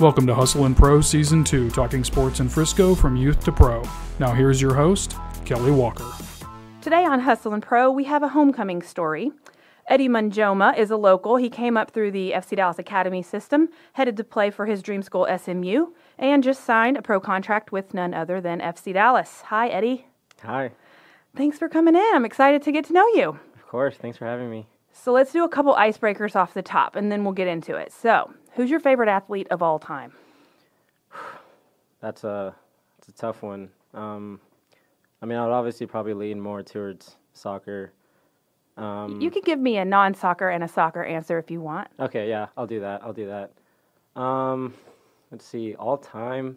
Welcome to Hustle and Pro Season 2, talking sports in Frisco from youth to pro. Now, here's your host, Kelly Walker. Today on Hustle and Pro, we have a homecoming story. Eddie Munjoma is a local. He came up through the FC Dallas Academy system, headed to play for his dream school SMU, and just signed a pro contract with none other than FC Dallas. Hi, Eddie. Hi. Thanks for coming in. I'm excited to get to know you. Of course. Thanks for having me. So let's do a couple icebreakers off the top, and then we'll get into it. So, who's your favorite athlete of all time? That's a that's a tough one. Um, I mean, I would obviously probably lean more towards soccer. Um, You can give me a non-soccer and a soccer answer if you want. okay, yeah, I'll do that. I'll do that. Um, let's see. All time,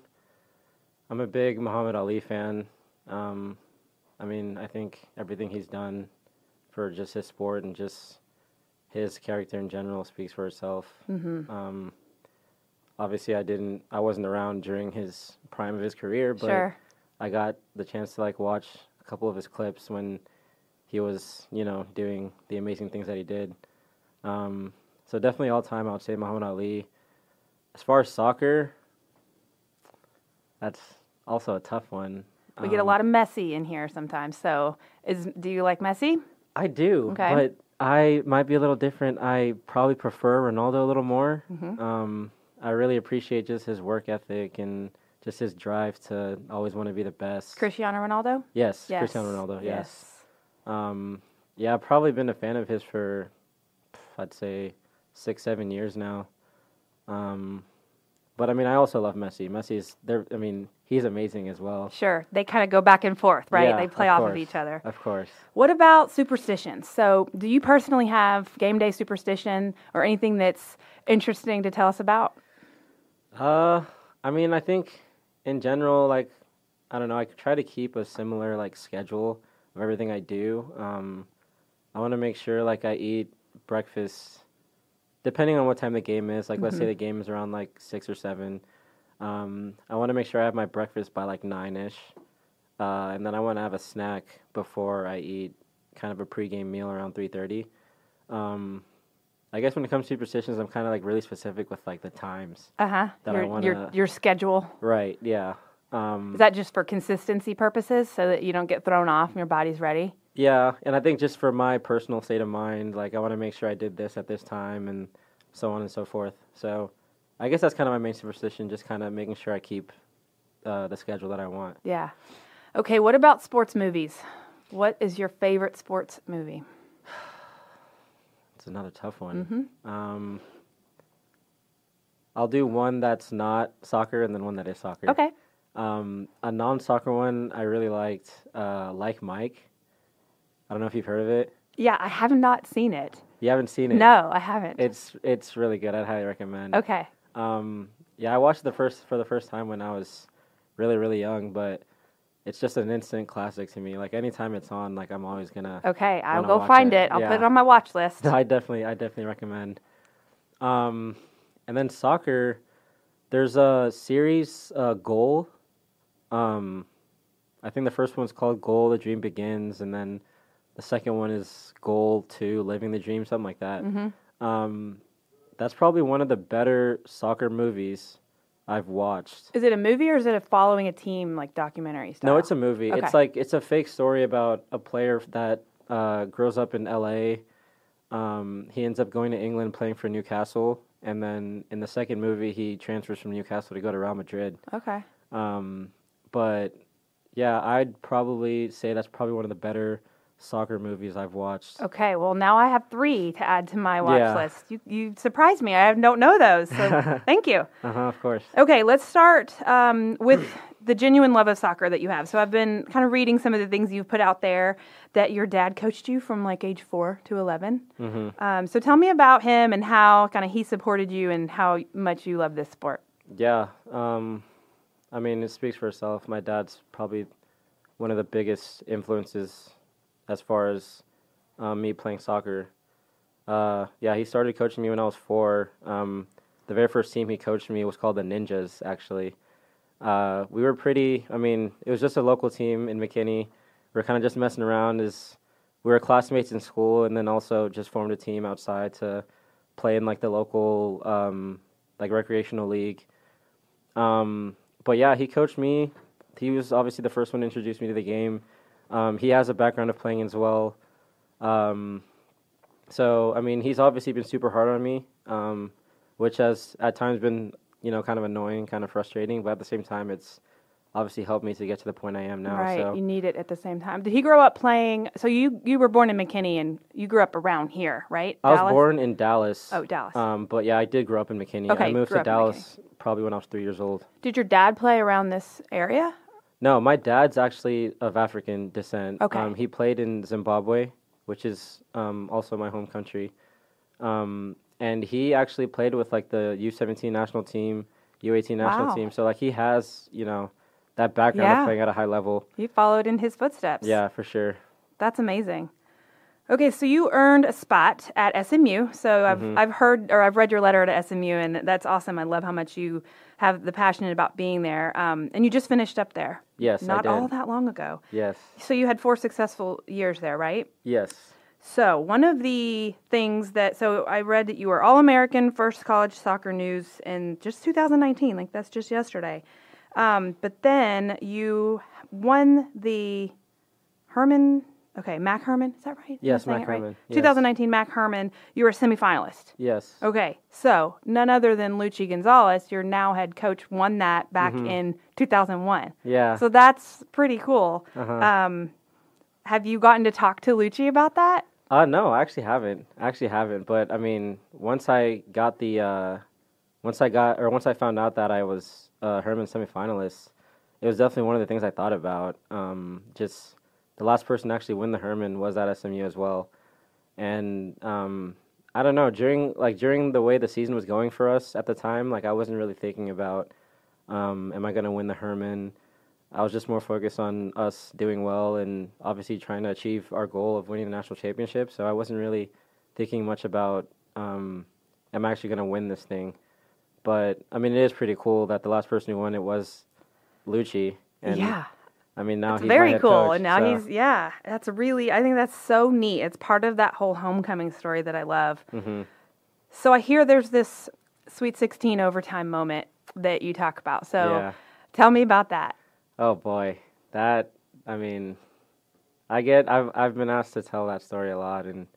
I'm a big Muhammad Ali fan. Um, I mean, I think everything he's done for just his sport and just his character in general speaks for itself. Mm-hmm. Um, obviously, I didn't. I wasn't around during his prime of his career, but Sure. I got the chance to like watch a couple of his clips when he was, you know, doing the amazing things that he did. Um, so definitely all time, I would say Muhammad Ali. As far as soccer, that's also a tough one. We get a Um, lot of Messi in here sometimes. So, is do you like Messi? I do, Okay. but I might be a little different. I probably prefer Ronaldo a little more. Mhm. Um, I really appreciate just his work ethic and just his drive to always want to be the best. Cristiano Ronaldo? yes, Yes. Cristiano Ronaldo. Yes. Um, yeah, I've probably been a fan of his for, I'd say, six, seven years now. Um, but I mean, I also love Messi. Messi's there. I mean, he's amazing as well. Sure. They kind of go back and forth, right? Yeah, they play of off of each other. Of course. What about superstitions? So, do you personally have game day superstition or anything that's interesting to tell us about? Uh, I mean, I think in general, like, I don't know, I try to keep a similar like schedule of everything I do. Um, I want to make sure like I eat breakfast, depending on what time the game is. Like, let's say the game is around like six or seven. Um, I want to make sure I have my breakfast by like nine ish, uh, and then I want to have a snack before I eat, kind of a pregame meal around three thirty. Um, I guess when it comes to superstitions, I'm kind of like really specific with like the times. Uh huh. Your, your your schedule Right. Yeah. Um, is that just for consistency purposes, so that you don't get thrown off and your body's ready? Yeah, and I think just for my personal state of mind, like I want to make sure I did this at this time, and so on and so forth. So, I guess that's kind of my main superstition, just kind of making sure I keep uh, the schedule that I want. Yeah. Okay. What about sports movies? What is your favorite sports movie? It's another tough one. Um, I'll do one that's not soccer, and then one that is soccer. Okay. Um, a non-soccer one I really liked, uh, like Mike. I don't know if you've heard of it. Yeah, I have not seen it. You haven't seen it? No, I haven't. It's it's really good. I'd highly recommend. okay. Um, yeah, I watched the first for the first time when I was really really young, but it's just an instant classic to me. Like anytime it's on, like I'm always gonna. Okay. I'll go find it. it. I'll put it on my watch list. I definitely I definitely recommend. Um, and then soccer, there's a series uh, goal. Um, I think the first one's called Goal: The Dream Begins, and then the second one is Goal Two: Living the Dream, something like that. Mm-hmm. Um, that's probably one of the better soccer movies I've watched. Is it a movie or is it a following a team like documentary style? No, it's a movie. Okay. It's like it's a fake story about a player that uh, grows up in L.A. Um, he ends up going to England playing for Newcastle, and then in the second movie, he transfers from Newcastle to go to Real Madrid. Okay. Um, but yeah, I'd probably say that's probably one of the better soccer movies I've watched. Okay. Well, now I have three to add to my watch Yeah. list. You you surprised me. I don't know those. So thank you. Uh huh. Of course. Okay, let's start um, with the genuine love of soccer that you have. So I've been kind of reading some of the things you've put out there that your dad coached you from like age four to 11 hmm Um, so tell me about him and how kind of he supported you and how much you love this sport. Yeah. Um, I mean, it speaks for itself. My dad's probably one of the biggest influences as far as um, me playing soccer. Uh, yeah, he started coaching me when I was four. Um, the very first team he coached me was called the Ninjas, actually. Uh, we were pretty, I mean, it was just a local team in McKinney. We were kind of just messing around as we were classmates in school and then also just formed a team outside to play in like the local um, like recreational league. Um, but yeah, he coached me. He was obviously the first one to introduce me to the game. Um, he has a background of playing as well. Um, so I mean, he's obviously been super hard on me, um, which has at times been you know kind of annoying, kind of frustrating. But at the same time, it's obviously helped me to get to the point I am now. right, So you need it at the same time. Did he grow up playing? So you you were born in McKinney and you grew up around here, right? I was born in Dallas. Oh, Dallas. Um, but yeah, I did grow up in McKinney. Okay, I moved to Dallas probably when I was three years old. Did your dad play around this area? No, my dad's actually of African descent. Okay. Um, he played in Zimbabwe, which is um, also my home country. Um, and he actually played with like the U17 national team, U18 national Wow. team. So like he has, you know, that background Yeah. of playing at a high level. You followed in his footsteps. Yeah, for sure. That's amazing. Okay, so you earned a spot at SMU. So I've Mm-hmm. I've heard or I've read your letter to SMU, and that's awesome. I love how much you have the passion about being there. Um, and you just finished up there. Yes, not all that long ago. Yes. So you had four successful years there, right? Yes. So one of the things that so I read that you were All American First College Soccer News in just 2019, like that's just yesterday. Um, but then you won the Hermann. Okay, Mac Hermann, is that right? Yes, Mac it right? Hermann, yes. 2019 Mac Hermann. You were a semifinalist. Yes. Okay, so none other than Luchi Gonzalez, your now head coach, won that back in 2001. Mm-hmm. Yeah. So that's pretty cool. Uh-huh. Um, have you gotten to talk to Luchi about that? Uh, no, I actually haven't. I actually haven't. But I mean, once I got the, uh, once I got, or once I found out that I was uh, Hermann semifinalist, it was definitely one of the things I thought about. Um, just the last person to actually win the Hermann was at SMU as well, and um, I don't know during like during the way the season was going for us at the time, like I wasn't really thinking about, um, am I going to win the Hermann? I was just more focused on us doing well and obviously trying to achieve our goal of winning the national championship. So I wasn't really thinking much about um, am I actually going to win this thing. But I mean, it is pretty cool that the last person who won it was Luchi. And yeah. I mean, now It's he's very cool. coach, and now so- he's yeah, that's really I think that's so neat. It's part of that whole homecoming story that I love. Mhm. So I hear there's this Sweet 16 overtime moment that you talk about. So Yeah. tell me about that. Oh boy, that I mean, I get I've I've been asked to tell that story a lot, and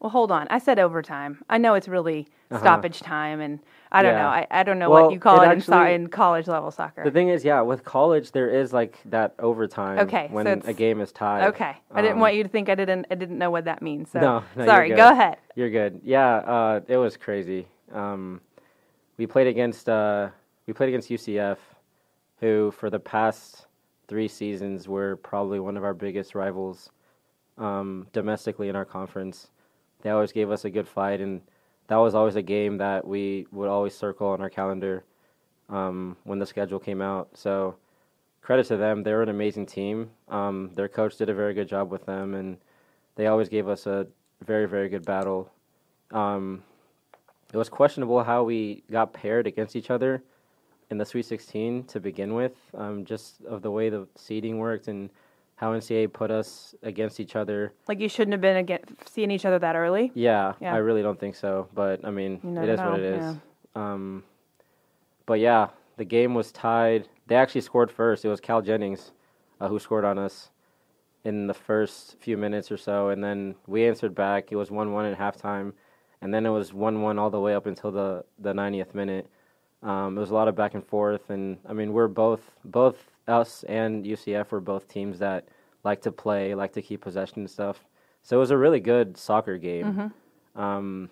Well, hold on. I said overtime. I know it's really Uh-huh. stoppage time, and I don't Yeah. know. I, I don't know Well, what you call it it, in, so- in college level soccer. the thing is, yeah, with college there is like that overtime Okay, when it's- a game is tied. okay, I didn't Um, want you to think I didn't. I didn't know what that means. So No, no, sorry. Go ahead. You're good. Yeah, uh, it was crazy. Um, we played against uh, we played against UCF, who for the past three seasons were probably one of our biggest rivals um, domestically in our conference. They always gave us a good fight, and that was always a game that we would always circle on our calendar um, when the schedule came out. So credit to them; they were an amazing team. Um, their coach did a very good job with them, and they always gave us a very very good battle. Um, it was questionable how we got paired against each other in the Sweet 16 to begin with, um, just of the way the seeding worked and how NCAA put us against each other. Like you shouldn't have been again, seeing each other that early. Yeah, Yeah. I really don't think so, but I mean, it is is what know, it is. Um, but yeah, the game was tied. They actually scored first. It was Cal Jennings uh, who scored on us in the first few minutes or so, and then we answered back. It was one-one at halftime, and then it was one-one all the way up until the the 90th minute. Um, it was a lot of back and forth, and I mean, we're both both us and UCF were both teams that like to play, like to keep possession and stuff. So it was a really good soccer game. Um,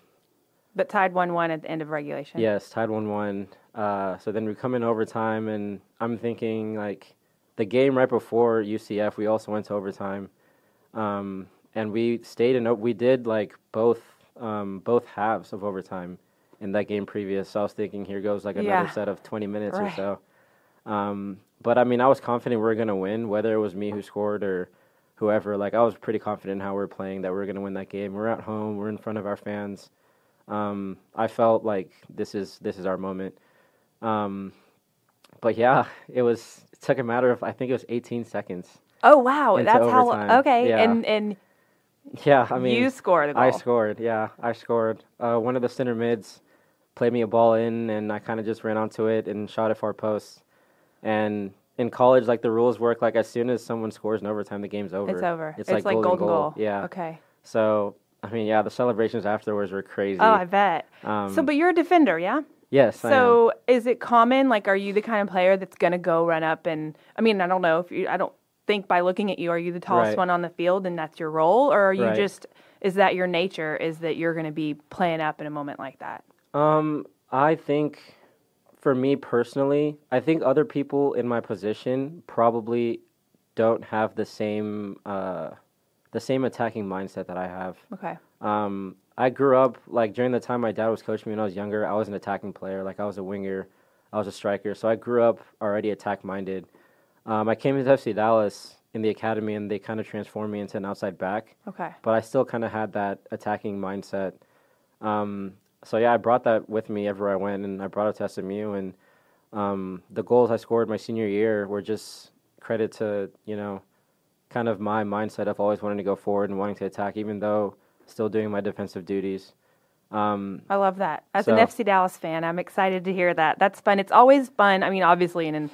But tied one-one at the end of regulation. Yes, tied one one. Uh, so then we come in overtime, and I'm thinking like the game right before UCF, we also went to overtime, um, and we stayed in. We did like both um, both halves of overtime in that game previous. So I was thinking, here goes like another Yeah. set of 20 minutes Right. or so. Um, but I mean, I was confident we were gonna win, whether it was me who scored or whoever. Like I was pretty confident in how we were playing that we were gonna win that game. We're at home. We're in front of our fans um, I felt like this is this is our moment. Um, but yeah, it was it took a matter of I think it was 18 seconds. Oh wow, that's how. Okay, Yeah. and and Yeah, I mean you scored. I scored. Yeah, I scored. Uh, one of the center mids played me a ball in, and I kind of just ran onto it and shot it far post. And in college, like the rules work, like as soon as someone scores in overtime, the game's over. It's over. It's, It's, like, like, golden goal. Yeah. Okay. So I mean, yeah, the celebrations afterwards were crazy. Oh, I bet. um, so, but you're a defender, yeah? yes. So, is it common? Like, are you the kind of player that's going to go run up and? I mean, I don't know if you. I don't think by looking at you, are you the tallest Right. one on the field, and that's your role, or are you Right. just? Is that your nature? Is that you're going to be playing up in a moment like that? Um, I think for me personally, I think other people in my position probably don't have the same uh, the same attacking mindset that I have. Okay. Um, I grew up like during the time my dad was coaching me when I was younger. I was an attacking player, like I was a winger, I was a striker. So I grew up already attack minded. Um, I came into FC Dallas in the academy, and they kind of transformed me into an outside back Okay. but I still kind of had that attacking mindset. Um, so yeah, I brought that with me everywhere I went, and I brought it to SMU. And um, the goals I scored my senior year were just credit to you know, kind of my mindset of always wanting to go forward and wanting to attack, even though still doing my defensive duties. Um, I love that. As an FC Dallas fan, I'm excited to hear that. That's fun. It's always fun. I mean, obviously, in an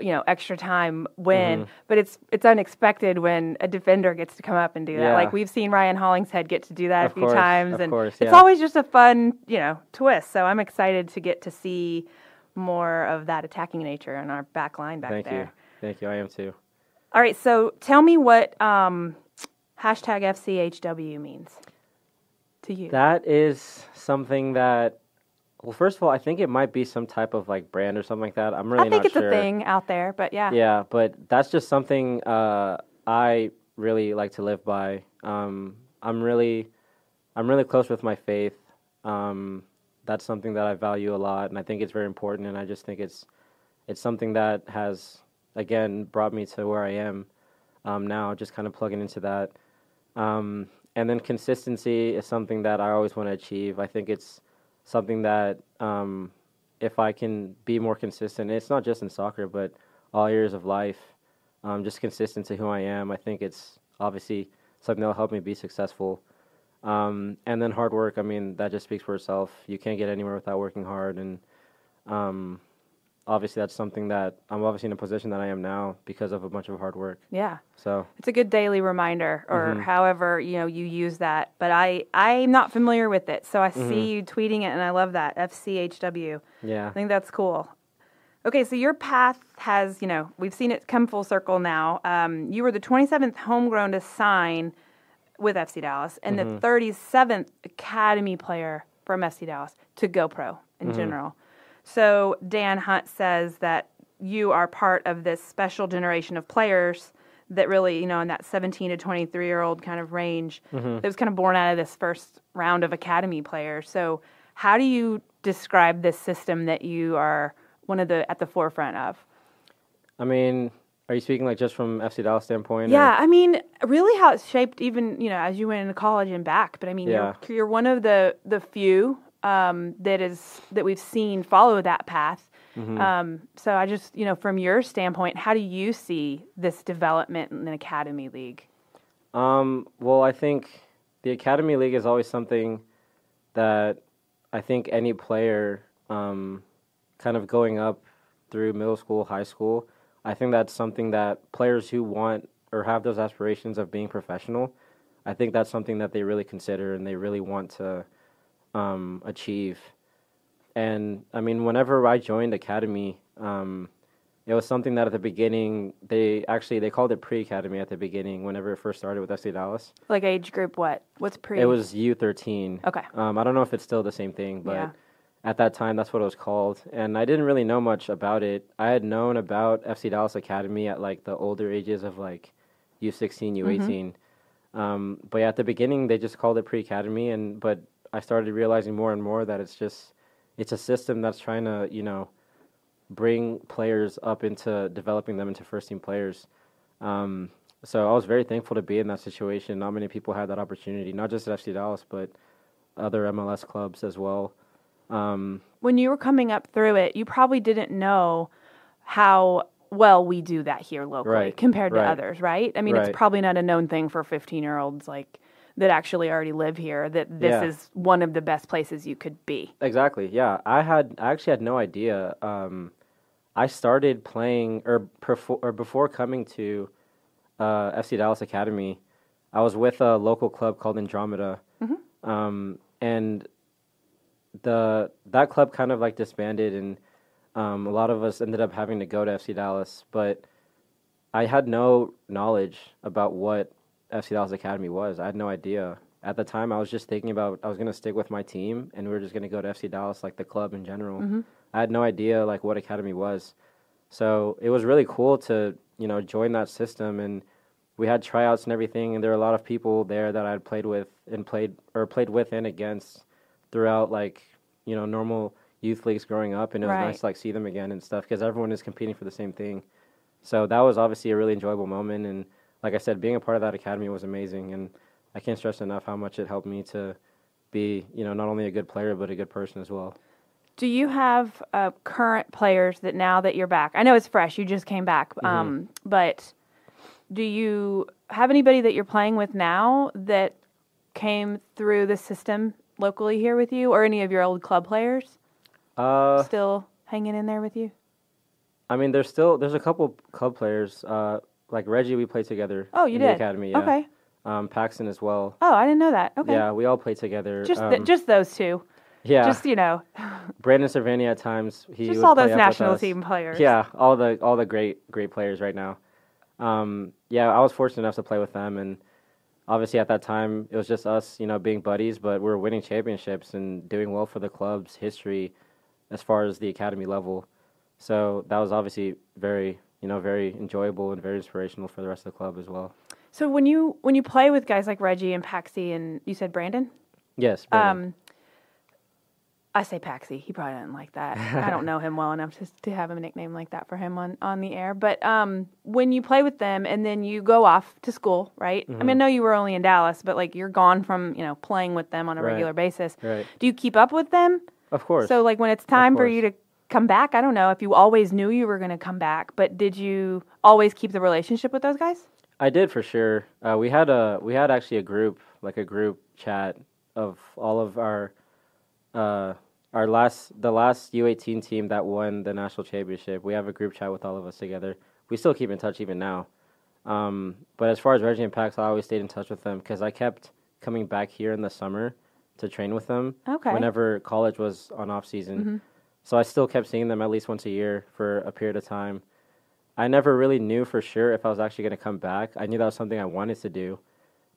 you know extra time win, Mm-hmm. but it's it's unexpected when a defender gets to come up and do that. Yeah. Like we've seen Ryan Hollingshead get to do that Of a few course, times, of and course, it's always just a fun you know twist. So I'm excited to get to see more of that attacking nature in our back line back thank there. you, thank you. I am too. All right, so tell me what um, hashtag FCHW means to you. That is something that. Well, first of all, I think it might be some type of like brand or something like that. I'm really not sure. I think it's sure. a thing out there, but yeah. Yeah, but that's just something uh, I really like to live by. Um, I'm really, I'm really close with my faith. Um, that's something that I value a lot, and I think it's very important. And I just think it's, it's something that has again brought me to where I am um, now. Just kind of plugging into that, um, and then consistency is something that I always want to achieve. I think it's something that um, if I can be more consistent, it's not just in soccer, but all areas of life, um, just consistent to who I am. I think it's obviously something that'll help me be successful. Um, and then hard work. I mean, that just speaks for itself. You can't get anywhere without working hard, and um, obviously that's something that I'm obviously in a position that I am now because of a bunch of hard work. Yeah. So It's a good daily reminder, or Mm-hmm. however you know you use that. But I I'm not familiar with it, so I Mm-hmm. see you tweeting it, and I love that FCHW. yeah, I think that's cool. Okay, so your path has you know we've seen it come full circle now. Um, you were the 27th homegrown to sign with FC Dallas, and Mm-hmm. the 37th academy player from FC Dallas to go pro in Mm-hmm. general. So Dan Hunt says that you are part of this special generation of players that really, you know, in that 17 to 23 year old kind of range, Mm-hmm. that was kind of born out of this first round of academy players. So, how do you describe this system that you are one of the at the forefront of? I mean, are you speaking like just from FC Dallas standpoint? or- Yeah, I mean, really, how it's shaped, even you know, as you went into college and back. But I mean, Yeah. you're you're one of the the few um, that is that we've seen follow that path. Mm-hmm. Um, so I just, you know, from your standpoint, how do you see this development in an academy league? Um, well, I think the Academy League is always something that I think any player, um, kind of going up through middle school, high school, I think that's something that players who want or have those aspirations of being professional, I think that's something that they really consider and they really want to um, achieve. And I mean, whenever I joined Academy, um, it was something that at the beginning they actually they called it pre-academy at the beginning whenever it first started with FC Dallas. Like age group, what? What's pre? It was U13. Okay. Um, I don't know if it's still the same thing, but Yeah. at that time that's what it was called, and I didn't really know much about it. I had known about FC Dallas Academy at like the older ages of like U16, U18. Um, but yeah, at the beginning they just called it pre-academy, and but I started realizing more and more that it's just it's a system that's trying to you know bring players up into developing them into first team players. Um, so I was very thankful to be in that situation. Not many people had that opportunity, not just at FC Dallas, but other MLS clubs as well. Um, when you were coming up through it, you probably didn't know how well we do that here locally Right, compared to others, right? I mean, Right. it's probably not a known thing for 15 year olds like that actually already live here that this Yeah. is one of the best places you could be. Exactly. Yeah, I had I actually had no idea. Um, I started playing or perfor- or before coming to uh, FC Dallas Academy, I was with a local club called Andromeda, um, and the that club kind of like disbanded, and um, a lot of us ended up having to go to FC Dallas. But I had no knowledge about what FC Dallas Academy was. I had no idea. At the time, I was just thinking about I was going to stick with my team, and we were just going to go to FC Dallas, like the club in general. Mm-hmm. I had no idea like what academy was, so it was really cool to you know join that system, and we had tryouts and everything, and there were a lot of people there that I had played with and played or played with and against throughout like you know normal youth leagues growing up, and it was Right. nice to like see them again and stuff because everyone is competing for the same thing. So that was obviously a really enjoyable moment, and like I said, being a part of that academy was amazing, and I can't stress enough how much it helped me to be, you know, not only a good player but a good person as well. Do you have uh, current players that now that you're back? I know it's fresh; you just came back. Mm-hmm. Um, but do you have anybody that you're playing with now that came through the system locally here with you, or any of your old club players Uh, still hanging in there with you? I mean, there's still there's a couple club players, uh, like Reggie. We played together. Oh, you in did. the academy. Yeah. Okay. Um, Paxton as well. Oh, I didn't know that. Okay. Yeah, we all played together. Just um, just those two. yeah. Just you know, Brandon Servania at times. He just all those national team players. Yeah, all the all the great great players right now. Um, yeah, I was fortunate enough to play with them, and obviously at that time it was just us, you know, being buddies. But we were winning championships and doing well for the club's history as far as the academy level. So that was obviously very you know very enjoyable and very inspirational for the rest of the club as well. So when you when you play with guys like Reggie and Paxi and you said Brandon, Yes. Brandon. um, I say Paxi. He probably didn't like that. I don't know him well enough to to have a nickname like that for him on on the air. But um, when you play with them and then you go off to school, right? I Mm-hmm. mean, I know you were only in Dallas, but like you're gone from you know playing with them on a Right. regular basis. Right. Do you keep up with them? of course. So like when it's time for you to come back, I don't know if you always knew you were going to come back, but did you always keep the relationship with those guys? I did for sure. Uh, we had a we had actually a group like a group chat of all of our uh, our last the last U eighteen team that won the national championship. We have a group chat with all of us together. We still keep in touch even now. Um, but as far as Reggie and Pax, I always stayed in touch with them because I kept coming back here in the summer to train with them. Okay. Whenever college was on off season, so I still kept seeing them at least once a year for a period of time. I never really knew for sure if I was actually going to come back. I knew that was something I wanted to do,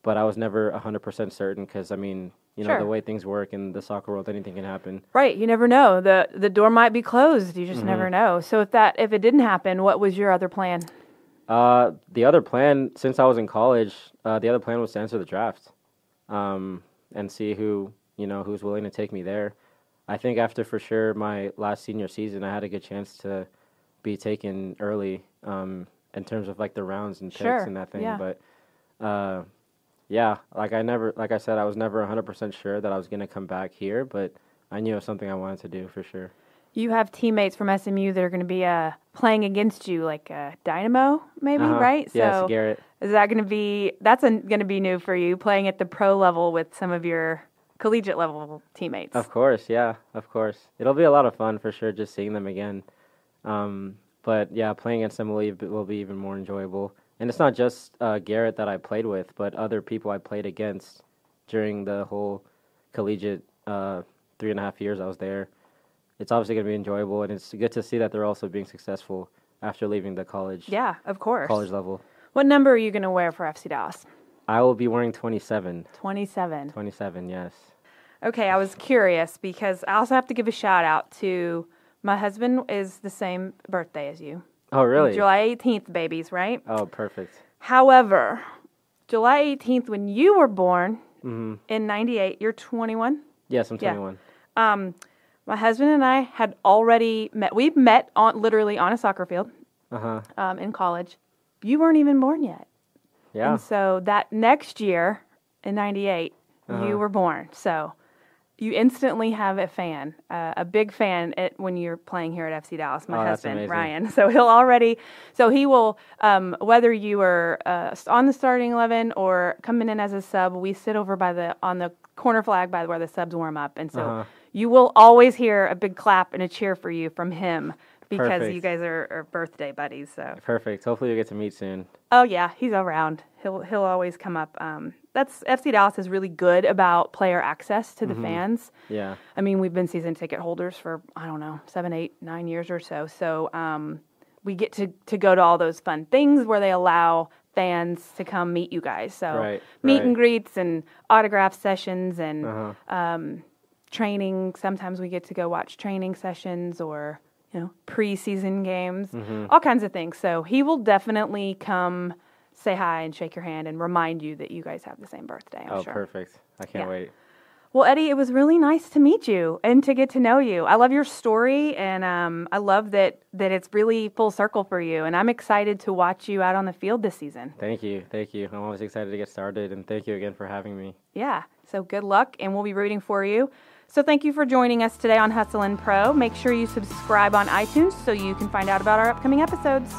but I was never 100% certain because, I mean, you know, Sure. the way things work in the soccer world, anything can happen. Right, you never know. The the door might be closed. You just Mm-hmm. never know. So if that if it didn't happen, what was your other plan? Uh, the other plan, since I was in college, uh, the other plan was to enter the draft um, and see who, you know, who's willing to take me there. I think after for sure my last senior season, I had a good chance to be taken early um, in terms of like the rounds and picks Sure, and that thing. yeah. But uh, yeah, like I never, like I said, I was never 100% sure that I was going to come back here, but I knew it was something I wanted to do for sure. You have teammates from SMU that are going to be uh, playing against you, like uh, Dynamo, maybe, Uh-huh. right? Yes, so Garrett. is that going to be that's going to be new for you, playing at the pro level with some of your collegiate level teammates? Of course, yeah, of course. It'll be a lot of fun for sure, just seeing them again. Um, but yeah, playing against them will, will be even more enjoyable. And it's not just uh, Garrett that I played with, but other people I played against during the whole collegiate uh, three and a half years I was there. It's obviously going to be enjoyable, and it's good to see that they're also being successful after leaving the college yeah, of course. college level. What number are you going to wear for FC Dallas? I will be wearing 27. 27. 27, yes. Okay, I was curious because I also have to give a shout out to my husband is the same birthday as you. Oh, really? July 18th babies, right? Oh, perfect. However, July 18th when you were born hmm in 98, you're 21. Yes, I'm Yeah. 21. Um my husband and I had already met. We met on literally on a soccer field Uh huh. um, in college. You weren't even born yet. Yeah. And so that next year in 98, Uh-huh. you were born. So you instantly have a fan, uh, a big fan at, when you're playing here at FC Dallas. My Oh, husband. Ryan, so he'll already, so he will, um, whether you are uh, on the starting eleven or coming in as a sub, we sit over by the on the corner flag by where the subs warm up, and so Uh-huh. you will always hear a big clap and a cheer for you from him because Perfect. you guys are, are birthday buddies. So Perfect. Hopefully we get to meet soon. Oh yeah, he's around. He'll he'll always come up. Um, that's FC Dallas is really good about player access to the fans. Yeah. I mean, we've been season ticket holders for I don't know seven, eight, nine years or so. So um, we get to to go to all those fun things where they allow fans to come meet you guys. So Right, meet right. and greets and autograph sessions and Uh-huh. um, training. Sometimes we get to go watch training sessions or you know preseason games, Mm-hmm. all kinds of things. So he will definitely come say hi and shake your hand and remind you that you guys have the same birthday. I'm oh, sure. perfect. I can't Yeah. wait. Well, Eddie, it was really nice to meet you and to get to know you. I love your story, and um, I love that that it's really full circle for you. And I'm excited to watch you out on the field this season. Thank you. Thank you. I'm always excited to get started, and thank you again for having me. Yeah. So good luck, and we'll be rooting for you. So thank you for joining us today on Hustle and Pro. Make sure you subscribe on iTunes so you can find out about our upcoming episodes.